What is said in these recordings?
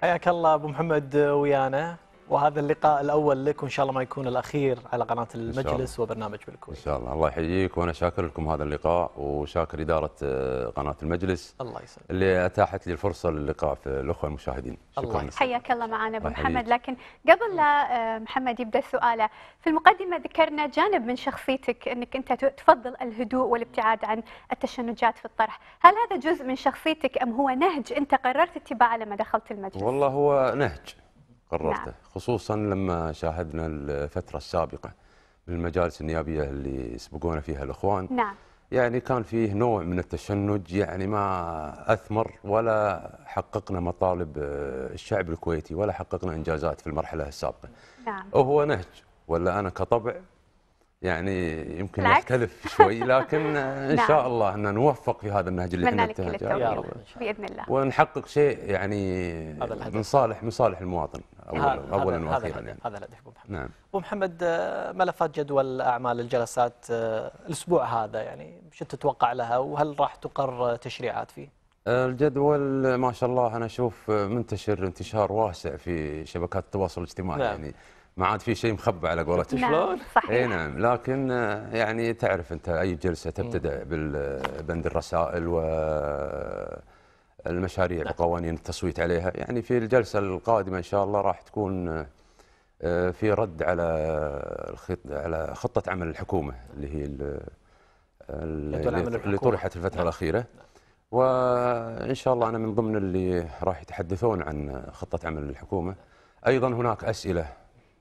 حياك الله أبو محمد ويانا. وهذا اللقاء الأول لك وان شاء الله ما يكون الأخير على قناة المجلس وبرنامج إن بالكويت. شاء الله. الله يحييك وأنا شاكر لكم هذا اللقاء وشاكر إدارة آه، قناة المجلس. الله يسلمك. اللي أتاحت لي الفرصة للقاء في الأخوة المشاهدين. الله شكرا. يسلمك. حياك الله معنا أبو الله محمد. لكن قبل لا آه، محمد يبدأ سؤاله في المقدمة ذكرنا جانب من شخصيتك إنك أنت تفضل الهدوء والابتعاد عن التشنجات في الطرح. هل هذا جزء من شخصيتك أم هو نهج أنت قررت اتباعه لما دخلت المجلس؟ والله هو نهج. قررته نعم. خصوصا لما شاهدنا الفترة السابقة من المجالس النيابية اللي سبقونا فيها الإخوان. نعم. يعني كان فيه نوع من التشنج يعني ما أثمر ولا حققنا مطالب آه، الشعب الكويتي ولا حققنا إنجازات في المرحلة السابقة. نعم. هو نهج ولا أنا كطبع يعني يمكن بالعكس. يختلف شوي لكن إن نعم. شاء الله ان نوفق في هذا النهج اللي إحنا نتهجه يا التوفيق رب. بإذن الله ونحقق شيء يعني هذا الهدف. من صالح من صالح المواطن اولا اولا هذا- هذا وأخيرا الهدف يعني هذا الهدف أبو محمد. نعم أبو محمد آه، ملفات جدول أعمال الجلسات آه، الأسبوع هذا يعني شو تتوقع لها وهل راح تقر تشريعات فيه؟ الجدول ما شاء الله أنا أشوف منتشر انتشار واسع في شبكات التواصل الاجتماعي نعم. يعني ما عاد في شيء مخبى على قولتهم نعم شلون؟ إي صحيح نعم لكن آه، يعني تعرف أنت أي جلسة تبتدأ بالبند الرسائل والمشاريع نعم. وقوانين التصويت عليها يعني في الجلسة القادمة إن شاء الله راح تكون آه، في رد على على خطة عمل الحكومة اللي هي اللي. طرحت الفترة نعم. الأخيرة وان شاء الله أنا من ضمن اللي راح يتحدثون عن خطة عمل الحكومة أيضا هناك أسئلة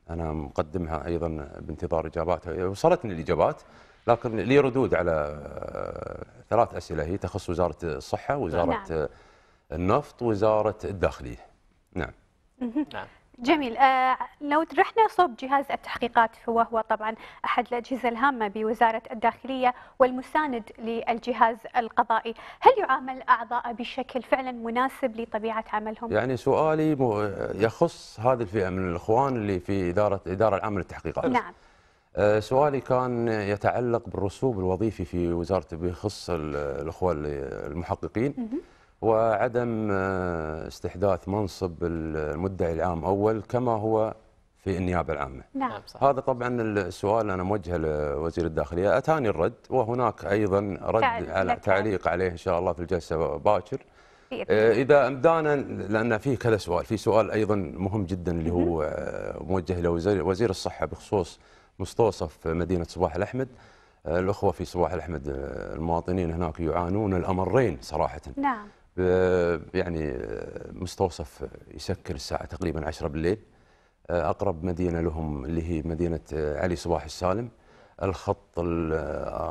أنا مقدمها أيضا بانتظار إجاباتها وصلتني الإجابات لكن لي ردود على آه، ثلاث أسئلة هي تخص وزارة الصحة وزارة نعم. النفط وزارة الداخلية نعم نعم. جميل. آه لو رحنا صوب جهاز التحقيقات وهو طبعا أحد الأجهزة الهامة بوزارة الداخلية والمساند للجهاز القضائي، هل يعامل أعضاء بشكل فعلا مناسب لطبيعة عملهم؟ يعني سؤالي يخص هذه الفئة من الإخوان اللي في اداره إدارة العامه للتحقيقات. نعم. آه، سؤالي كان يتعلق بالرسوب الوظيفي في وزارة بيخص ال- الأخوة المحققين. مهم. وعدم آه، استحداث منصب المدعي العام أول كما هو في النيابة العامة. نعم. نعم صح. هذا طبعا السؤال أنا موجهه لوزير الداخلية. أتاني الرد وهناك أيضا رد تعليق على. تعليق عليه إن شاء الله في الجلسة باكر. آه،. إذا أمدانا لأن فيه كذا سؤال في سؤال أيضا مهم جدا اللي هو آه، موجه لوزير وزير الصحة بخصوص مستوصف مدينة صباح الأحمد. الأخوة في صباح الأحمد المواطنين هناك يعانون الأمرين صراحة. نعم. يعني آه، مستوصف يسكر الساعة تقريبا 10 بالليل. آه، أقرب مدينة لهم اللي هي مدينة آه، علي صباح السالم. الخط ال-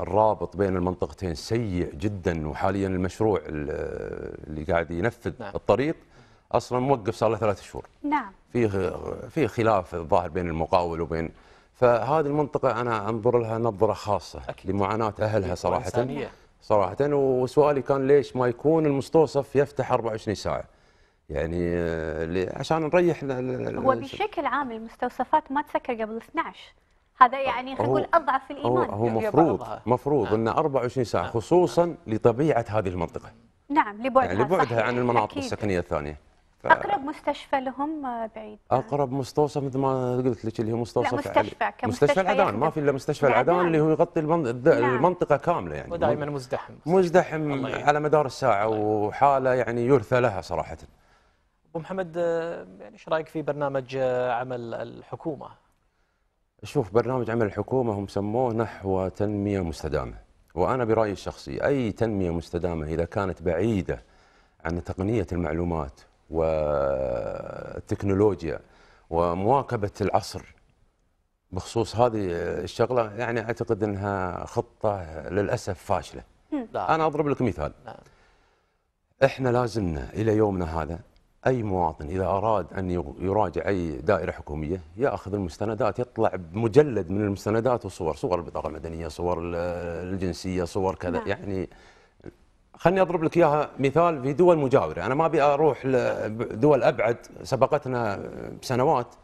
الرابط بين المنطقتين سيء جدا وحاليا المشروع ال- اللي قاعد ينفذ نعم. الطريق أصلا موقف صار له ثلاث شهور. نعم. في في خلاف ظاهر بين المقاول وبين. فهذه المنطقة أنا أنظر لها نظرة خاصة أكيد. لمعاناة أهلها صراحة. صراحة وسؤالي كان ليش ما يكون المستوصف يفتح 24 ساعة يعني آه، عشان نريح هو بشكل عام المستوصفات ما تسكر قبل 12 هذا يعني خلينا نقول أضعف الإيمان هو مفروض بعضها. مفروض نعم. انه 24 ساعة نعم. خصوصا لطبيعة هذه المنطقة نعم لبعدها يعني لبعدها. عن المناطق أكيد. السكنية الثانية ف- أقرب مستشفى لهم آه، بعيد أقرب مستوصف مثل ما قلت لك اللي هو مستوصف. مستشفى كمستشفى مستشفى العدان ما. في إلا مستشفى العدان. اللي هو يغطي نعم. المنطقة كاملة يعني ودائما مزدحم مزدحم الله. على مدار الساعة وحالة يعني يرثى لها صراحة أبو محمد آه، يعني إيش رأيك في برنامج آه، عمل الحكومة؟ شوف برنامج عمل الحكومة هم سموه نحو تنمية مستدامة وأنا برأيي الشخصي أي تنمية مستدامة إذا كانت بعيدة عن تقنية المعلومات والتكنولوجيا ومواكبة العصر بخصوص هذه الشغلة يعني أعتقد إنها خطة للأسف فاشلة لا. أنا أضرب لك مثال نعم. إحنا لازلنا إلى يومنا هذا أي مواطن إذا أراد أن يراجع أي دائرة حكومية يأخذ المستندات يطلع بمجلد من المستندات وصور صور البطاقة المدنية صور ال- الجنسية صور كذا نعم. يعني خلني أضرب لك إياها مثال في دول مجاورة أنا ما أبي أروح لدول أبعد سبقتنا بسنوات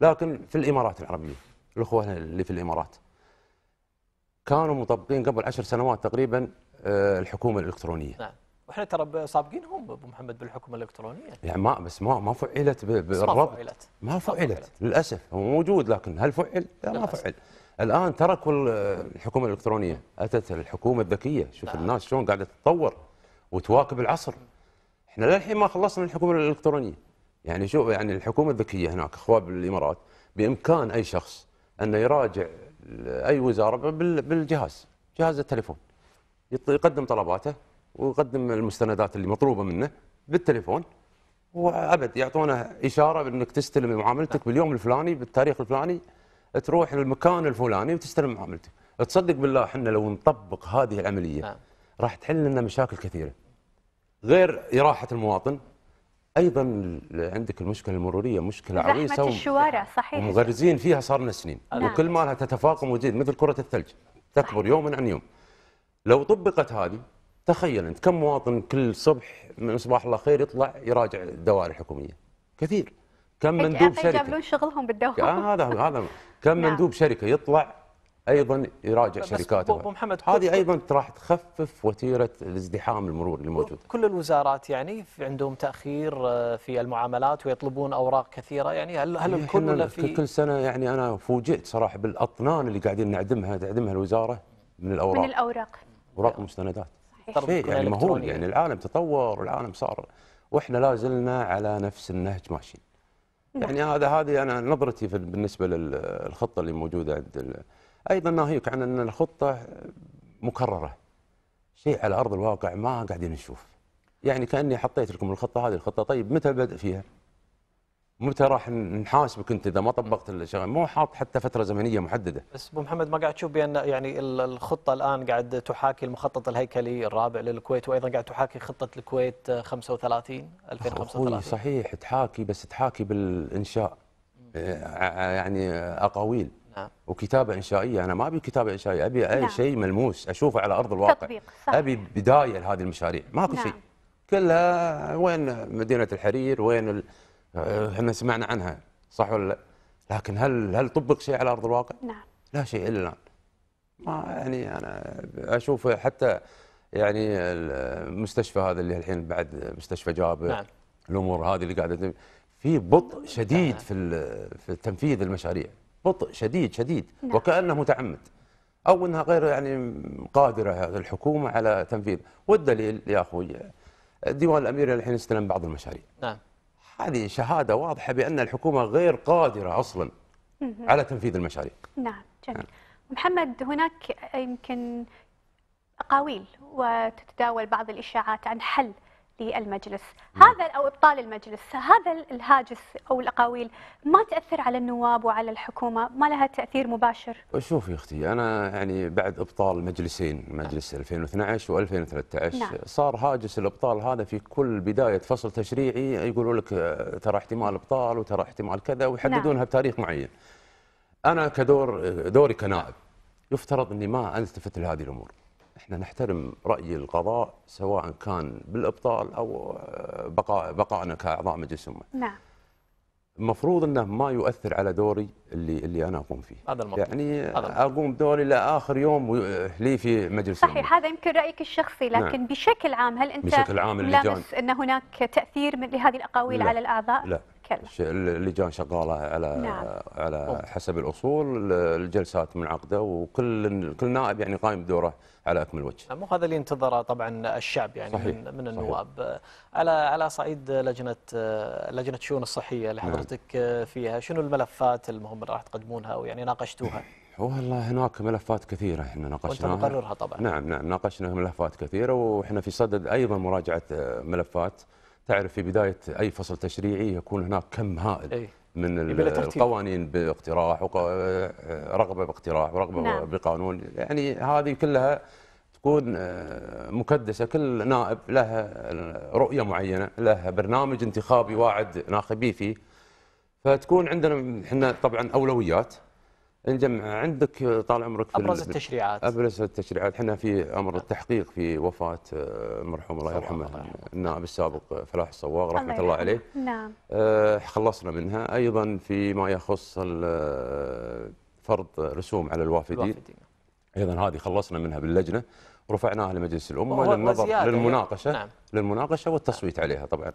لكن في الإمارات العربية الاخوه اللي في الإمارات كانوا مطبقين قبل عشر سنوات تقريبا آه، الحكومة الإلكترونية نعم. وإحنا ترى ب- سابقين هم أبو محمد بالحكومة الإلكترونية يعني ما بس ما ما فعلت ب- بس ما بالربط فعلت. ما فعلت. للأسف هو موجود لكن هل فعل؟ لا ما. فعل الآن تركوا ال- الحكومة الإلكترونية. أتت الحكومة الذكية. شوف نعم. الناس شلون قاعدة تتطور وتواكب العصر. إحنا للحين ما خلصنا الحكومة الإلكترونية. يعني شو يعني الحكومة الذكية هناك اخوان بالامارات بإمكان أي شخص انه يراجع أي وزارة بال- بالجهاز جهاز التليفون. يقدم طلباته ويقدم المستندات اللي مطلوبة منه بالتليفون. وأبد يعطونه إشارة بأنك تستلم معاملتك باليوم الفلاني بالتاريخ الفلاني تروح للمكان الفلاني وتستلم معاملتك تصدق بالله إحنا لو نطبق هذه العملية نعم. راح تحل لنا مشاكل كثيرة. غير إراحة المواطن أيضا عندك المشكلة المرورية مشكلة عويصه زحمه الشوارع صحيح. ومغرزين فيها صار لنا سنين نعم. وكل ما لها تتفاقم وتزيد مثل كرة الثلج تكبر يوما عن يوم. لو طبقت هذه تخيل أنت كم مواطن كل صبح من صباح الله خير يطلع يراجع الدوائر الحكومية؟ كثير. كم مندوب شركة؟ يجابلون شغلهم بالدوام. آه، هذا هذا كم نعم. مندوب شركة يطلع أيضا يراجع بس شركاته؟ أبو محمد، هذه أيضا راح تخفف وتيرة الازدحام المروري اللي موجود. كل الوزارات يعني في عندهم تأخير آه، في المعاملات ويطلبون أوراق كثيرة. يعني هل هل الكل إحنا ولا في كل سنة يعني أنا فوجئت صراحة بالأطنان اللي قاعدين نعدمها تعدمها الوزارة من الأوراق. من الأوراق. أوراق ومستندات. طرد شيء تكون يعني مهول. يعني العالم تطور والعالم صار. وإحنا لا زلنا على نفس النهج ماشيين. يعني هذا هذه أنا نظرتي بالنسبة للخطه اللي موجودة عند أيضا ناهيك عن أن الخطة مكررة. شيء على أرض الواقع ما قاعدين نشوف. يعني كأني حطيت لكم الخطة هذه الخطة طيب متى البدء فيها؟ متى راح نحاسبك انت إذا ما طبقت الشغل؟ مو حاط حتى فترة زمنية محددة. بس أبو محمد ما قاعد تشوف بأن يعني ال- الخطة الآن قاعد تحاكي المخطط الهيكلي الرابع للكويت وأيضا قاعد تحاكي خطة الكويت آه، 35 أخوي 2035 صحيح تحاكي بس تحاكي بالإنشاء آه، يعني أقاويل. نعم. وكتابة إنشائية. أنا ما أبي كتابة إنشائية أبي أي نعم. شيء ملموس أشوفه على أرض الواقع. تطبيق، صح. أبي بداية لهذه المشاريع. ماكو نعم. شيء. كلها وين مدينة الحرير وين ال- إحنا سمعنا عنها صح ولا لا؟ لكن هل هل طبق شيء على أرض الواقع؟ نعم. لا شيء إلا الآن. ما يعني أنا أشوف حتى يعني المستشفى هذا اللي الحين بعد مستشفى جابر نعم. الأمور هذه اللي قاعدة في بطء شديد في ال- في تنفيذ المشاريع. بطء شديد شديد. نعم. وكأنه متعمد. أو إنها غير يعني قادرة الحكومة على تنفيذ. والدليل يا أخوي الديوان الاميري الحين استلم بعض المشاريع. نعم. هذه شهادة واضحة بأن الحكومة غير قادرة أصلا على تنفيذ المشاريع. نعم جميل. محمد هناك يمكن أقاويل وتتداول بعض الإشاعات عن حل للمجلس هذا أو إبطال المجلس هذا الهاجس أو الأقاويل ما تأثر على النواب وعلى الحكومة ما لها تأثير مباشر شوفي يا أختي أنا يعني بعد إبطال مجلسين مجلس 2012 و2013 نعم. صار هاجس الإبطال هذا في كل بداية فصل تشريعي يقولوا لك آه، ترى احتمال إبطال وترى احتمال كذا ويحددونها نعم. بتاريخ معين. أنا كدور دوري كنائب يفترض إني ما ألتفت لهذه الأمور. إحنا نحترم رأي القضاء سواء كان بالإبطال أو آه، بقاء بقائنا كاعضاء مجلس الامه. نعم المفروض إنه ما يؤثر على دوري اللي اللي أنا أقوم فيه. هذا المطلوب يعني هذا. أقوم بدوري لآخر يوم لي في مجلس. صحيح هذا يمكن رأيك الشخصي لكن نعم. بشكل عام هل أنت بشكل عام اللجان ملامس أن هناك تأثير من لهذه الأقاويل لا. على الأعضاء؟ لا اللجان شغاله على نعم. على. حسب الأصول الجلسات منعقدة وكل كل نائب يعني قايم بدوره على أكمل وجه. مو هذا اللي ينتظره طبعا الشعب يعني صحيح، من من صحيح. النواب على على صعيد لجنه لجنة الشؤون الصحية اللي نعم. حضرتك فيها شنو الملفات المهمه اللي راح تقدمونها ويعني ناقشتوها والله هناك ملفات كثيرة إحنا وانت ناقشناها. مقررها طبعا نعم نعم ناقشنا ملفات كثيرة وإحنا في صدد أيضا مراجعة آه، ملفات تعرف في بداية أي فصل تشريعي يكون هناك كم هائل اي من. القوانين باقتراح ورغبه باقتراح ورغبة نعم. بقانون. يعني هذه كلها تكون آه، مكدسة. كل نائب له رؤية معينة له برنامج انتخابي واعد ناخبيه فيه. فتكون عندنا إحنا طبعا أولويات. نجمع عندك طال عمرك في أبرز ال- التشريعات. أبرز التشريعات. إحنا في أمر التحقيق في وفاة آه، المرحوم الله يرحمه الله يرحمه. النائب السابق فلاح الصواغ رحمة الله. عليه. نعم. آه، خلصنا منها. أيضا فيما يخص ال- فرض رسوم على الوافدين. الوافدين. أيضا هذه خلصنا منها باللجنة. ورفعناها لمجلس الأمة للنظر وزيادة للمناقشة. نعم. للمناقشة والتصويت عليها طبعا.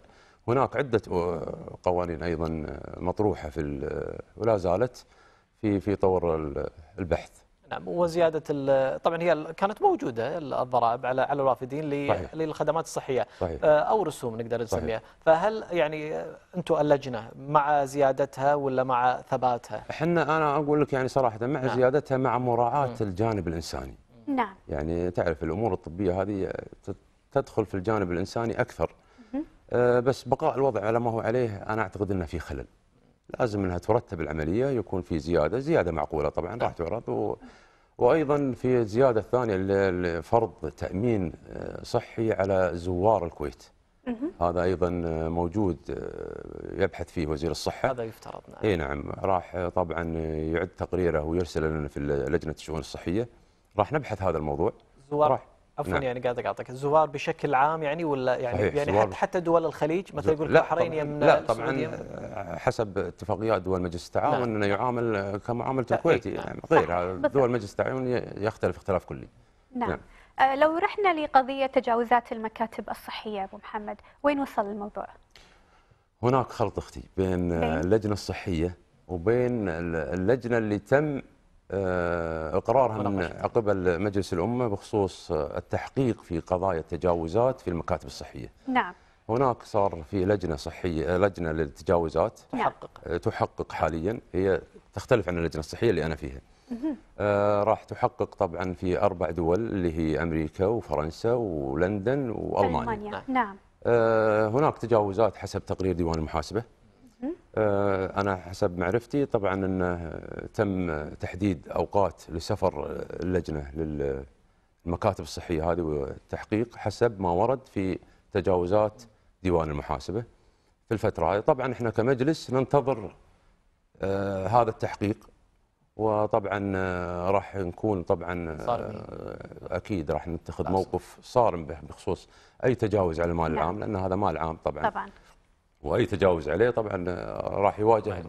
هناك عدة آه، قوانين أيضا آه، مطروحة في ال- ولا زالت. في في طور ال- البحث نعم وزياده ال- طبعا هي كانت موجودة الضرائب على على الوافدين صحيح. للخدمات الصحية صحيح. آه، أو رسوم نقدر. نسميها فهل يعني أنتم اللجنه مع زيادتها ولا مع ثباتها؟ إحنا أنا أقول لك يعني صراحة مع نعم. زيادتها مع مراعاة الجانب الإنساني نعم يعني تعرف الأمور الطبية هذه تدخل في الجانب الإنساني أكثر آه، بس بقاء الوضع على ما هو عليه أنا أعتقد إنه في خلل لازم انها ترتب العملية يكون في زيادة زيادة معقولة طبعا راح تعرض. و... وأيضا في الزياده الثانية لفرض تأمين آه، صحي على زوار الكويت. هذا أيضا آه، موجود آه، يبحث فيه وزير الصحة. هذا يفترض نعم. إي نعم. راح طبعا يعد تقريره ويرسل لنا في لجنة الشؤون الصحية. راح نبحث هذا الموضوع. زوار. راح عفوا نعم. يعني قاعد أقاطعك الزوار بشكل عام يعني ولا يعني صحيح، يعني حتى, حتى دول الخليج مثلا يقول لا البحرين طبعاً- يمن لا طبعا؟ آه، حسب اتفاقيات دول مجلس التعاون نعم. إنه يعامل آه، كمعاملة الكويتي نعم. يعني غير بالضبط. دول مجلس التعاون يختلف اختلاف كلي نعم, نعم. آه، لو رحنا لقضية تجاوزات المكاتب الصحية أبو محمد وين وصل الموضوع؟ هناك خلط أختي بين آه، بين؟ اللجنة الصحية وبين ال- اللجنة اللي تم آه، إقرارها من مناقشة. قبل مجلس الأمة بخصوص آه، التحقيق في قضايا التجاوزات في المكاتب الصحية. نعم هناك صار في لجنة صحية لجنة للتجاوزات نعم. تحقق آه، تحقق حاليا هي تختلف عن اللجنة الصحية اللي أنا فيها. آه راح تحقق طبعا في أربع دول اللي هي أمريكا وفرنسا ولندن وألمانيا. ألمانيا نعم آه هناك تجاوزات حسب تقرير ديوان المحاسبة. آه أنا حسب معرفتي طبعا انه تم تحديد أوقات لسفر اللجنة للمكاتب الصحية هذه والتحقيق حسب ما ورد في تجاوزات ديوان المحاسبة في الفترة هذه طبعا إحنا كمجلس ننتظر آه هذا التحقيق وطبعا آه، راح نكون طبعا صارمين. آه، أكيد راح نتخذ. موقف صارم بخصوص أي تجاوز على المال نعم. العام لأن هذا مال عام طبعا طبعا وأي تجاوز عليه طبعا آه، راح يواجه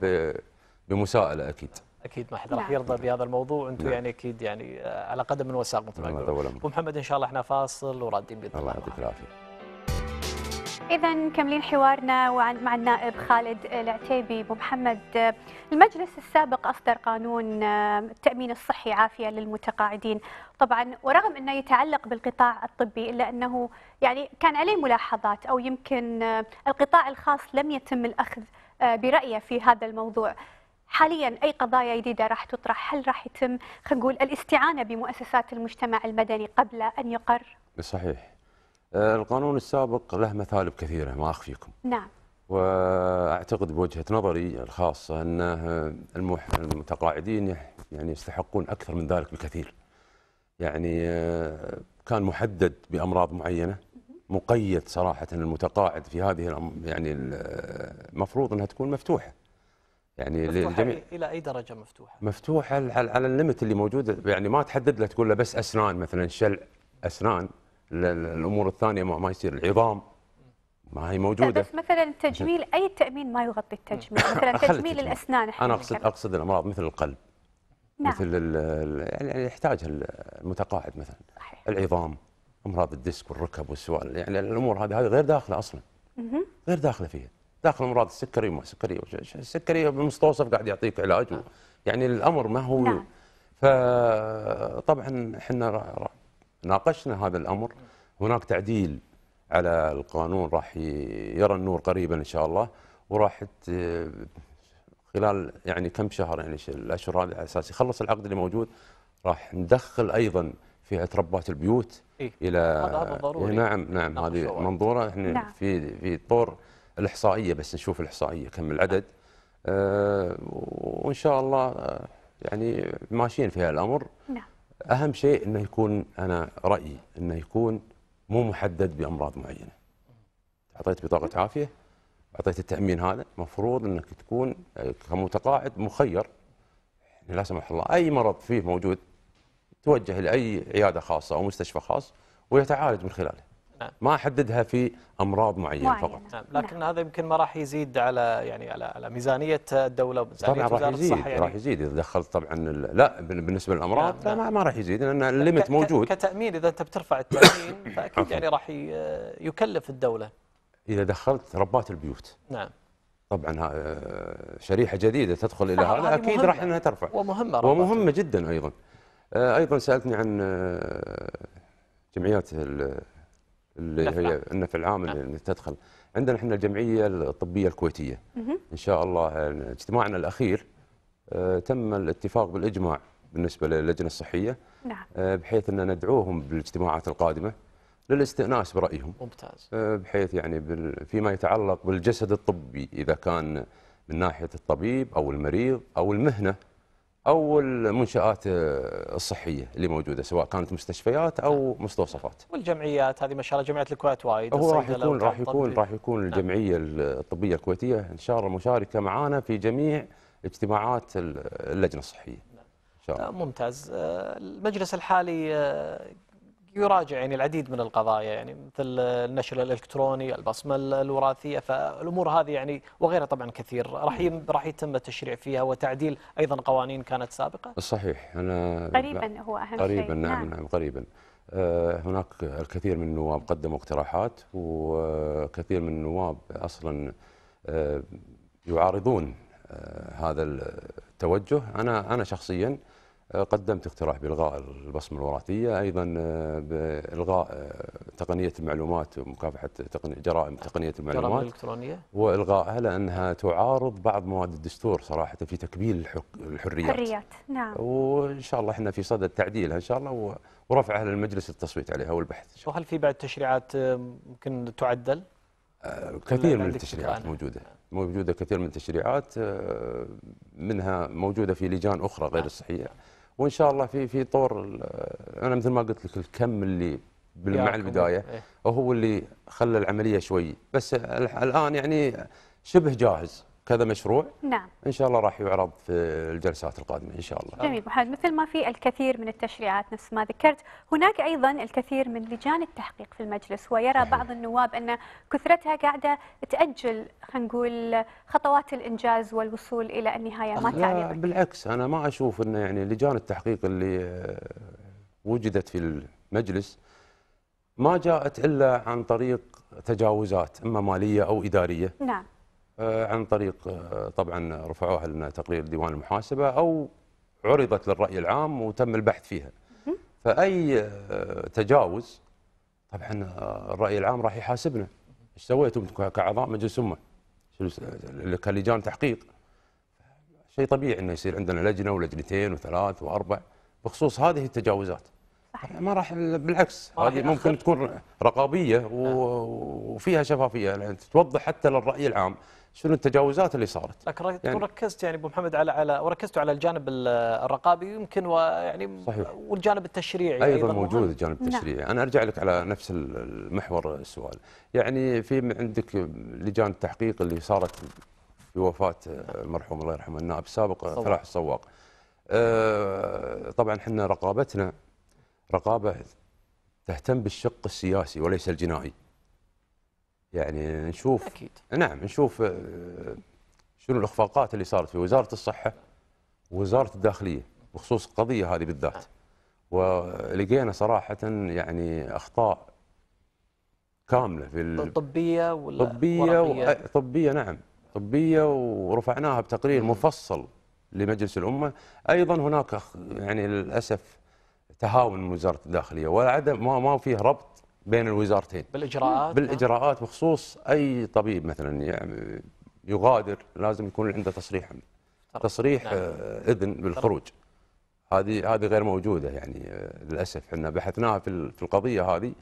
بمساءلة أكيد أكيد ما حد راح نعم. يرضى بهذا الموضوع أنتم نعم. يعني أكيد يعني آه، على قدم وساق مثل ما يقولون يطول عمرك. ابو محمد إن شاء الله إحنا فاصل ورادين بإذن الله الله يعطيك. العافية إذا مكملين حوارنا مع النائب خالد العتيبي. أبو محمد المجلس السابق أصدر قانون آه، التأمين الصحي عافية للمتقاعدين. طبعا ورغم أنه يتعلق بالقطاع الطبي إلا أنه يعني كان عليه ملاحظات أو يمكن آه، القطاع الخاص لم يتم الأخذ آه، برأيه في هذا الموضوع. حاليا أي قضايا جديدة راح تطرح؟ هل راح يتم خلينا نقول الاستعانة بمؤسسات المجتمع المدني قبل أن يقر؟ صحيح القانون السابق له مثالب كثيرة ما اخفيكم نعم وأعتقد بوجهة نظري الخاصة أن المح- المتقاعدين يعني يستحقون أكثر من ذلك بكثير. يعني آه، كان محدد بأمراض معينة مقيد صراحة المتقاعد في هذه الأم- يعني المفروض أنها تكون مفتوحة. يعني مفتوحة للجميع إلى أي درجة مفتوحة؟ مفتوحة على الليمت اللي موجود يعني ما تحدد له تقول له بس أسنان مثلا شلع أسنان الأمور الثانية ما ما يصير العظام ما هي موجودة. بس مثلا التجميل أي تأمين ما يغطي التجميل؟ مثلا تجميل. الأسنان أنا أقصد. أقصد الأمراض مثل القلب نعم. مثل يعني يعني يحتاجها المتقاعد مثلا. صحيح. العظام أمراض الديسك والركب والسوالف يعني الأمور هذه هذه غير داخلة أصلا. غير داخلة فيها. داخل أمراض السكري وما سكري السكري بالمستوصف قاعد يعطيك علاج و- يعني الأمر ما هو. نعم. فطبعا إحنا ناقشنا هذا الأمر هناك تعديل على القانون راح يرى النور قريبا إن شاء الله وراح خلال يعني كم شهر يعني ش- الأشهر هذه على أساس يخلص العقد اللي موجود راح ندخل أيضا فئه ربات البيوت إيه؟ إلى هذا- هذا ضروري. نعم نعم ناقشوا هذه. منظورة إحنا نعم. في في طور الإحصائية بس نشوف الإحصائية كم العدد آه وإن شاء الله آه يعني ماشيين في هالامر نعم أهم شيء إنه يكون أنا رأيي إنه يكون مو محدد بأمراض معينة. أعطيت بطاقة عافية أعطيت التأمين هذا مفروض إنك تكون آه، كمتقاعد مخير. يعني لا سمح الله أي مرض فيه موجود توجه لأي عيادة خاصة أو مستشفى خاص ويتعالج من خلاله. نعم. ما أحددها في أمراض معينة, معينة. فقط نعم لكن هذا يمكن ما راح يزيد على يعني على على ميزانية الدولة وميزانية طبعا راح وزارة يزيد الصحة يعني راح يزيد إذا دخلت طبعا ال- لا بال- بالنسبة للأمراض نعم، لا نعم. ما, ما راح يزيد لأن الليمت موجود كتأمين إذا أنت بترفع التأمين فأكيد. يعني راح يكلف الدولة إذا دخلت ربات البيوت نعم طبعا ها- آه، شريحة جديدة تدخل إلى هذا أكيد مهمة. راح إنها ترفع ومهمة ربط. ومهمة جدا أيضا آه، أيضا سألتني عن آه، جمعيات ال- اللي هي العام. النفع العام اللي تدخل. عندنا إحنا الجمعية الطبية الكويتية. مهم. إن شاء الله اجتماعنا الأخير آه، تم الاتفاق بالإجماع بالنسبة للجنة الصحية نعم. آه، بحيث إن ندعوهم بالاجتماعات القادمة للاستئناس برأيهم. ممتاز. آه، بحيث يعني بال- فيما يتعلق بالجسد الطبي إذا كان من ناحية الطبيب أو المريض أو المهنة. أو المنشات آه، الصحية اللي موجودة سواء كانت مستشفيات أو مستوصفات. والجمعيات هذه ما شاء الله جمعية الكويت وايد هو راح يكون راح. يكون راح يكون نعم. الجمعية الطبية الكويتية إن شاء الله مشاركة معنا في جميع اجتماعات ال- اللجنة الصحية. إن شاء الله. آه، ممتاز آه، المجلس الحالي يراجع يعني العديد من القضايا يعني مثل النشر الإلكتروني، البصمة ال- الوراثية فالأمور هذه يعني وغيرها طبعا كثير راح راح يتم التشريع فيها وتعديل أيضا قوانين كانت سابقة. صحيح أنا قريبا هو أهم قريبا شيء. نعم نعم قريبا. آه، هناك الكثير من النواب قدموا اقتراحات وكثير من النواب أصلا آه، يعارضون آه، هذا التوجه. أنا أنا شخصيا قدمت اقتراح بإلغاء البصمة الوراثية أيضا آه، بإلغاء آه، تقنية المعلومات ومكافحة تقنية جرائم تقنية الجرائم المعلومات. الالكترونيه وإلغائها لأنها تعارض بعض مواد الدستور صراحة في تكبيل الحريات. حريات نعم. وإن شاء الله إحنا في صدد تعديلها إن شاء الله ورفعها للمجلس للتصويت عليها والبحث. إن شاء وهل في بعد تشريعات آه، ممكن تعدل؟ كثير من التشريعات فكرة موجودة. موجودة كثير من التشريعات آه، منها موجودة في لجان أخرى غير الصحيه وإن شاء الله في في طور أنا مثل ما قلت لك الكم اللي مع. البداية إيه. وهو اللي خلى العملية شوي بس ال- الآن يعني شبه جاهز كذا مشروع. نعم. إن شاء الله راح يعرض في الجلسات القادمة إن شاء الله. جميل. محمد مثل ما في الكثير من التشريعات نفس ما ذكرت هناك أيضا الكثير من لجان التحقيق في المجلس ويرى صحيح. بعض النواب أن كثرتها قاعدة تأجل خلينا نقول خطوات الإنجاز والوصول إلى النهاية ما تعليقك بالعكس أنا ما أشوف إن يعني لجان التحقيق اللي آه، وجدت في المجلس ما جاءت إلا عن طريق تجاوزات أما مالية أو إدارية. نعم. عن طريق آه، طبعا رفعوها لنا تقرير ديوان المحاسبة أو عرضت للرأي العام وتم البحث فيها. فأي آه، تجاوز طبعا آه، الرأي العام راح يحاسبنا. إيش سويتم؟ كأعضاء مجلس أمة. كلجان تحقيق. شيء طبيعي إنه يصير عندنا لجنة ولجنتين وثلاث وأربع بخصوص هذه التجاوزات. صحيح. ما راح بالعكس هذه ممكن. تكون رقابية و- وفيها شفافية. يعني توضح حتى للرأي العام شنو التجاوزات اللي صارت لكن رك- يعني- ركزت يعني أبو محمد على على وركزتوا على الجانب ال- الرقابي يمكن ويعني صحيح. والجانب التشريعي أيضا مهم. موجود الجانب نعم. التشريعي أنا أرجع لك على نفس ال- المحور السؤال يعني في عندك لجان التحقيق اللي صارت في وفاة المرحوم الله يرحمه النائب السابق. فلاح الصواق آه، طبعا إحنا رقابتنا رقابة تهتم بالشق السياسي وليس الجنائي يعني نشوف أكيد. نعم نشوف آه، شنو الإخفاقات اللي صارت في وزارة الصحة ووزارة الداخلية بخصوص القضية هذه بالذات. ولقينا صراحة يعني أخطاء كاملة في ال- طبية ولا طبية؟ و... طبية نعم. طبية ورفعناها بتقرير مفصل لمجلس الأمة. أيضا هناك يعني للأسف تهاون من وزارة الداخلية وعدم ما ما فيه ربط بين الوزارتين. بالإجراءات؟ بالإجراءات بخصوص أي طبيب مثلا يعني يغادر لازم يكون عنده تصريح تصريح نعم. آه، إذن بالخروج. هذه هذه غير موجودة يعني آه، للأسف. إحنا بحثناها في ال- في القضية هذه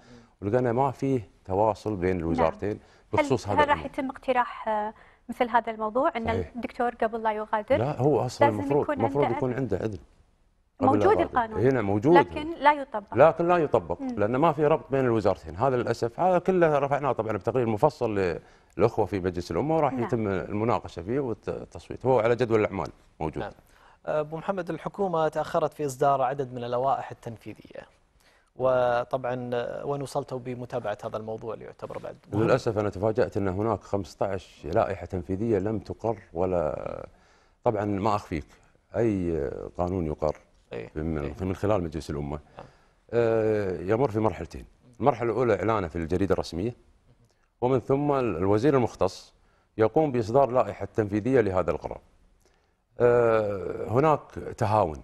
ولقينا ما فيه تواصل بين الوزارتين بخصوص هل, هذا هل راح. يتم اقتراح آه، مثل هذا الموضوع؟ أن صحيح. الدكتور قبل لا يغادر لا هو أصلا المفروض يكون المفروض يكون عنده إذن. موجود. القانون. هنا موجود لكن لا يطبق لكن لا يطبق لأن ما في ربط بين الوزارتين هذا للأسف هذا كله رفعناه طبعا بتقرير مفصل للأخوة في مجلس الأمة وراح نعم. يتم المناقشة فيه والتصويت هو على جدول الأعمال موجود نعم. أبو محمد الحكومة تأخرت في إصدار عدد من اللوائح التنفيذية وطبعا آه، وين وصلتوا بمتابعة هذا الموضوع اللي يعتبر بعد؟ للأسف أنا تفاجأت أن هناك 15 لائحة تنفيذية لم تقر ولا طبعا ما أخفيك أي قانون يقر إيه. من إيه. من خلال مجلس الأمة نعم. آه، يمر في مرحلتين المرحلة الأولى إعلانه في الجريدة الرسمية ومن ثم الوزير المختص يقوم بإصدار لائحة تنفيذية لهذا القرار آه، هناك تهاون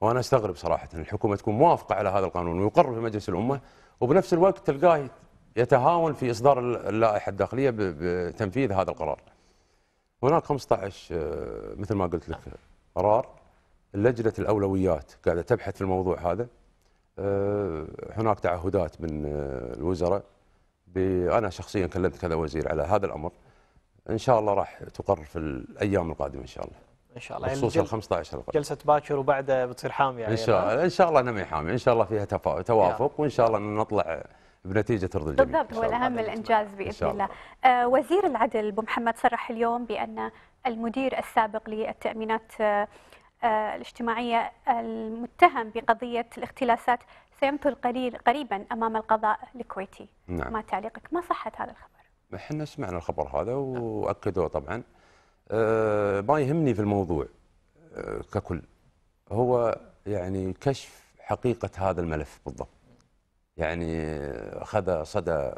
وأنا أستغرب صراحة إن الحكومة تكون موافقة على هذا القانون ويقر في مجلس الأمة وبنفس الوقت تلقاه يتهاون في إصدار اللائحة الداخلية بتنفيذ هذا القرار. هناك 15 آه، مثل ما قلت لك قرار لجنة الأولويات قاعدة تبحث في الموضوع هذا. آه، هناك تعهدات من آه، الوزراء أنا شخصيا كلمت كذا وزير على هذا الأمر. إن شاء الله راح تقر في الأيام القادمة إن شاء الله. إن شاء الله يعني بخصوص ال الجل- 15 القرار. جلسة باكر وبعدها بتصير حامية إن يعني شاء الله إن شاء الله نمي حامي إن شاء الله فيها تفا- توافق وإن شاء الله نطلع بنتيجة ترضي الجميع بالضبط هو إن بإذن شاء الله الله. آه، وزير العدل أبو محمد صرح اليوم بأن المدير السابق للتأمينات آه، آه، الاجتماعية المتهم بقضية الاختلاسات سيمثل قليل قريبا أمام القضاء الكويتي. نعم. ما تعليقك؟ ما صحة هذا الخبر؟ إحنا سمعنا الخبر هذا وأكدوه طبعا. آه، ما يهمني في الموضوع آه، ككل. هو يعني كشف حقيقة هذا الملف بالضبط. يعني آه، اخذ صدى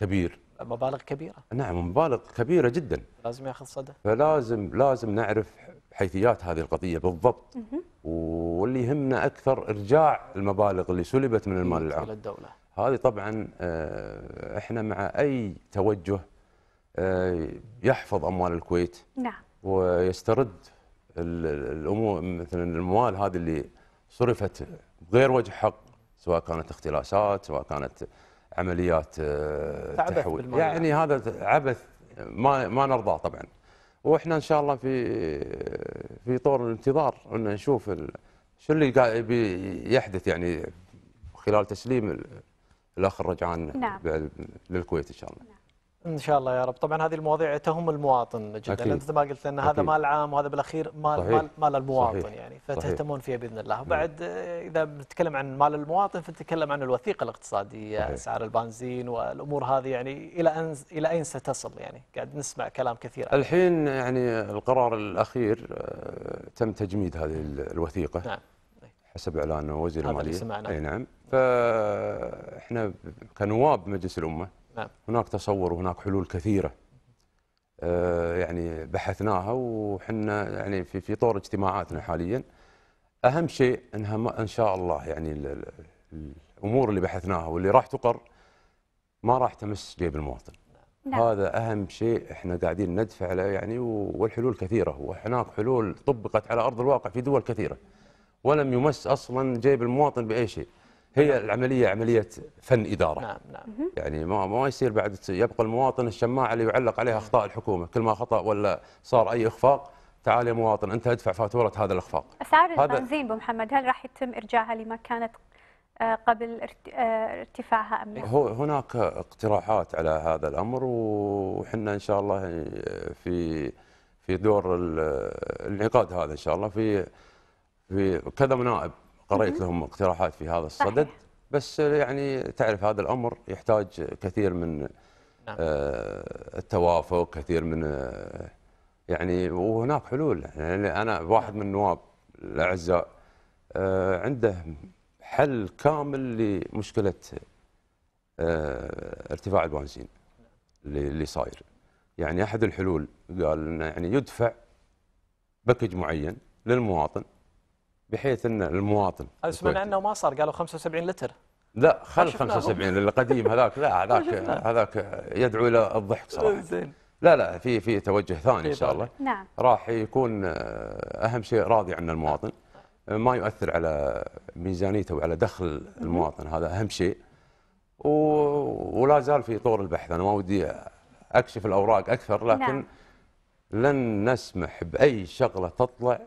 كبير مبالغ كبيرة. نعم مبالغ كبيرة جدا. لازم ياخذ صدى. فلازم لازم نعرف حيثيات هذه القضية بالضبط. واللي يهمنا أكثر إرجاع المبالغ اللي سلبت من المال العام. إلى الدولة. هذه طبعا آه، إحنا مع أي توجه آه، يحفظ أموال الكويت. نعم. ويسترد ال- الأمور مثلا الاموال هذه اللي صرفت بغير وجه حق سواء كانت اختلاسات سواء كانت عمليات آه، تحويل. يعني هذا عبث ما ما نرضاه طبعا. وإحنا إن شاء الله في في طور الانتظار إن نشوف شو اللي قاعد يحدث يعني خلال تسليم ال- الأخ الرجعان نعم. للكويت إن شاء الله. إن شاء الله يا رب طبعا هذه المواضيع تهم المواطن جدا أكيد. أنت ما قلت لأن هذا. مال عام وهذا بالأخير مال صحيح. مال, مال المواطن صحيح. يعني. فتهتمون فيها بإذن الله وبعد آه، إذا بنتكلم عن مال المواطن فنتكلم عن الوثيقة الاقتصادية صحيح. أسعار البنزين والأمور هذه يعني إلى ان إلى أين ستصل يعني قاعد نسمع كلام كثير. الحين يعني القرار الأخير آه، تم تجميد هذه ال- الوثيقة نعم حسب إعلان وزير المالية. أي نعم فاحنا كنواب مجلس الأمة نعم. هناك تصور وهناك حلول كثيرة. آه، يعني بحثناها وحنا يعني في في طور اجتماعاتنا حاليا. أهم شيء إنها ما إن شاء الله يعني ال- ال- الأمور اللي بحثناها واللي راح تقر ما راح تمس جيب المواطن. نعم. هذا أهم شيء إحنا قاعدين ندفع له يعني والحلول كثيرة. وهناك حلول طبقت على أرض الواقع في دول كثيرة. ولم يمس أصلا جيب المواطن بأي شيء. هي العملية عملية فن إدارة. نعم نعم. يعني ما ما يصير بعد يبقى المواطن الشماعه اللي يعلق عليها أخطاء الحكومة. كل ما خطأ ولا صار أي إخفاق تعال يا مواطن أنت ادفع فاتورة هذا الإخفاق. أسعار هذا- البنزين أبو محمد هل راح يتم إرجاعها لما كانت آه، قبل آه، ارتفاعها أم لا؟ هو هناك اقتراحات على هذا الأمر وحنا إن شاء الله في في دور ال- الانعقاد هذا إن شاء الله في في كذا نائب قريت لهم اقتراحات في هذا الصدد صحيح. بس يعني تعرف هذا الأمر يحتاج كثير من نعم. آه، التوافق كثير من آه، يعني وهناك حلول يعني أنا واحد من النواب الأعزاء آه، عنده حل كامل لمشكلة آه، ارتفاع البنزين اللي اللي صاير يعني أحد الحلول قال إنه يعني يدفع باكج معين للمواطن بحيث ان المواطن سمعنا عنه ما صار قالوا 75 لتر. لا خل ما شفناه. 75 القديم هذاك لا هذاك هذاك يدعو إلى الضحك صراحة. زين. لا لا في في توجه ثاني إن شاء الله. نعم. راح يكون آه، أهم شيء راضي عن المواطن. آه، ما يؤثر على ميزانيته وعلى دخل المواطن هذا أهم شيء. و... ولا زال في طور البحث. أنا ما ودي أكشف الأوراق أكثر لكن نعم. لن نسمح بأي شغلة تطلع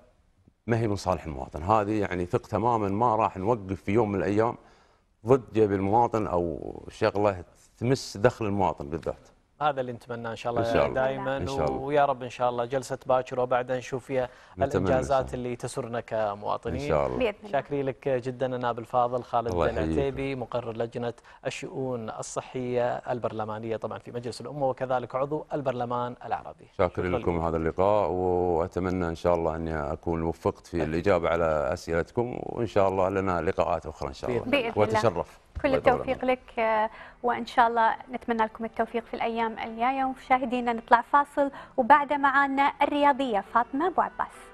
ما هي من صالح المواطن. هذه يعني ثق تماما ما راح نوقف في يوم من الأيام ضد جيب المواطن أو شغلة تمس دخل المواطن بالذات. هذا اللي نتمناه إن شاء الله, إن شاء الله. دائما إن شاء الله. ويا رب إن شاء الله جلسة باكر وبعدها نشوف فيها الإنجازات. اللي تسرنا إن كمواطنين شاء الله باذن الله شاكرين لك جدا النائب الفاضل خالد يحييك. العتيبي مقرر لجنة الشؤون الصحية البرلمانية طبعا في مجلس الأمة وكذلك عضو البرلمان العربي شاكر شكراً لكم هذا اللقاء وأتمنى إن شاء الله أني أكون وفقت في الإجابة على أسئلتكم وإن شاء الله لنا لقاءات أخرى إن شاء الله بإذن. وأتشرف الله يطول التوفيق لك آه، وإن شاء الله نتمنى لكم التوفيق في الأيام الجاية. ومشاهدينا نطلع فاصل وبعد معانا الرياضية فاطمة أبو عباس.